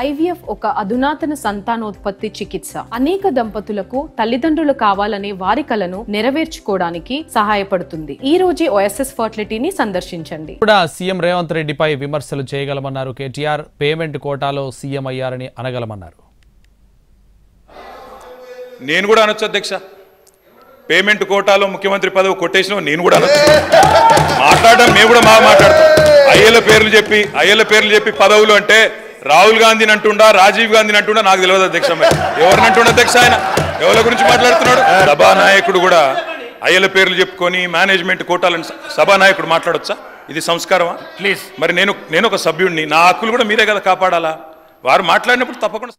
IVF ఒక అధునాతన సంతానోత్పత్తి చికిత్స. అనేక దంపతులకు తల్లిదండ్రులు కావాలనే వారి కలను నెరవేర్చుకోవడానికి సహాయపడుతుంది. ఈ రోజే ఓఎస్ఎస్ ఫర్టిలిటీని సందర్శించండి. కూడా సీఎం రేవంత్ రెడ్డిపై విమర్శలు చేయగలమన్నారు కేటీఆర్. పేమెంట్ కోటాలో సీఎం అయ్యారని అనగలమన్నారు. నేను కూడా అనొచ్చు అధ్యక్ష. పేమెంట్ కోటాలో ముఖ్యమంత్రి పదవి కొట్టేసిన నేను కూడా అనొచ్చు. మాట్లాడడం మేము కూడా బాగా మాట్లాడతాం. అయ్యల పేర్లు చెప్పి అయ్యల పేర్లు చెప్పి పదవులు అంటే రాహుల్ గాంధీని అంటుండా రాజీవ్ గాంధీని అంటుండా నాకు తెలియదు అధ్యక్ష ఎవరిని అంటుండ అధ్యక్ష ఆయన? ఎవరి గురించి మాట్లాడుతున్నాడు? సభానాయకుడు కూడా అయ్యల పేర్లు చెప్పుకొని మేనేజ్మెంట్ కోటాలని సభానాయకుడు మాట్లాడొచ్చా? ఇది సంస్కారమా? ప్లీజ్. మరి నేను నేను ఒక సభ్యుడిని నా హక్కులు కూడా మీరే కదా కాపాడాలా? వారు మాట్లాడినప్పుడు తప్పకుండా